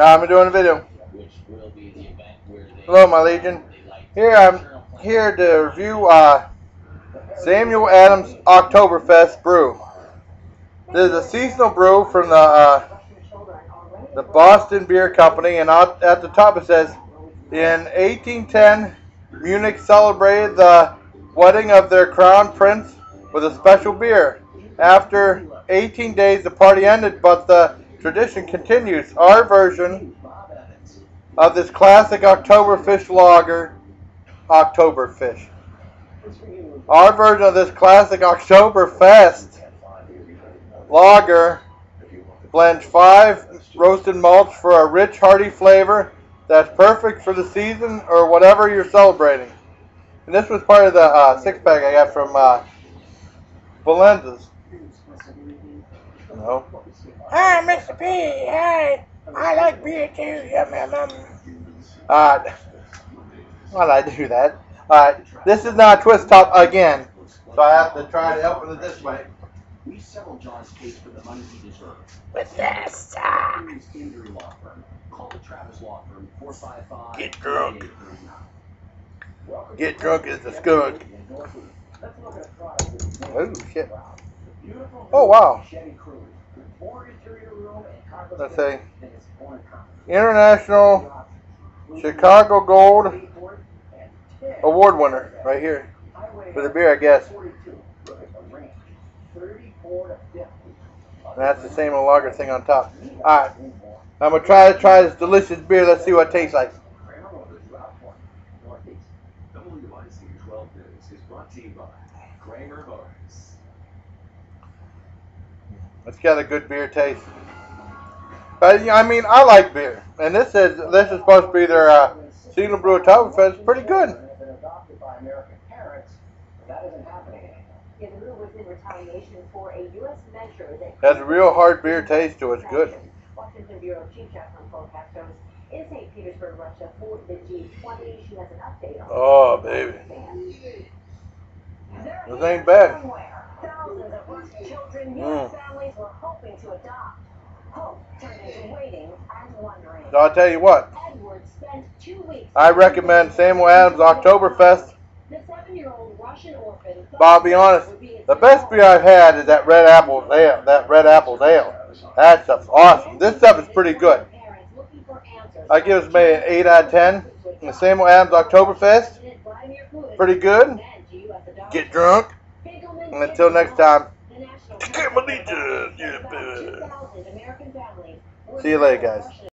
I'm doing a video. Hello, my legion. Here I'm here to review uh, Samuel Adams Oktoberfest brew. This is a seasonal brew from the uh, the Boston Beer Company, and at the top it says, in 1810, Munich celebrated the wedding of their crown prince with a special beer. After 18 days, the party ended, but the tradition continues. Our version of this classic Oktoberfish lager, Oktoberfish. Our version of this classic Oktoberfest lager blends five roasted malts for a rich, hearty flavor that's perfect for the season or whatever you're celebrating. And this was part of the uh, six pack I got from uh, Valenza's. No. Hi, Mr. P. Hi. I like beer too. Yum, yum, yum. Uh, why did I do that? Alright, this is not a twist top again, so I have to try to open it this way. We settle John's case for the money he deserves. With this. Uh, Serious injury law firm. Call the Travis Law Firm 455 Get drunk. Get drunk is a skunk. Oh, shit. Oh, wow. Let's. International Chicago Gold Award winner, right here. For the beer, I guess. 42. A range. 34 to 50. And that's the same lager thing on top. Alright, I'm going to try to try this delicious beer. Let's see what it tastes like. It's got a good beer taste. But I mean, I like beer, and this is this is supposed to be their uh, seasonal brew Oktoberfest. It's pretty good. Have been adopted by American parents, but that isn't happening anymore. Yeah, the move was in retaliation for a real hard beer taste to it. It's good. Washington Bureau Chief Jacqueline Castro is in St. Petersburg, Russia for the G20. She has an update on Oh, baby. This ain't bad. Hoping to adopt. Hope turned into waiting and wondering. So I'll tell you what. Edward spent two weeks. I recommend Samuel Adams Oktoberfest. The seven-year-old Russian orphan. But I'll be honest, the best beer I've had is that Red apple Ale. That Red apple Ale. That stuff's awesome. This stuff is pretty good. I give this maybe an 8 out of 10. And the Samuel Adams Oktoberfest, pretty good. Get drunk. And until next time, Yeah. See you later, guys.